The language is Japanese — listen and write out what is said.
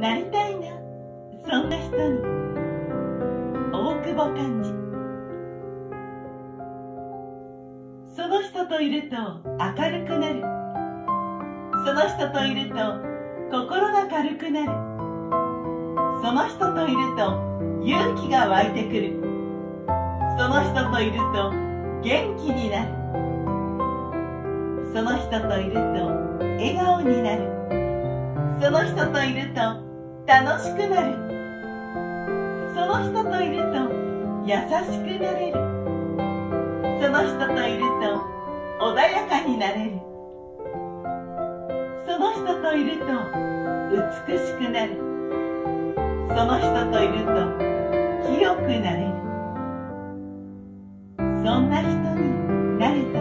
なりたいな。そんな人に。大久保寛治その人といると明るくなる。その人といると心が軽くなる。その人といると勇気が湧いてくる。その人といると元気になる。その人といると笑顔になる。その人といると楽しくなる。その人といると優しくなれる。その人といると穏やかになれる。その人といると美しくなる。その人といると清くなれる。そんな人になれた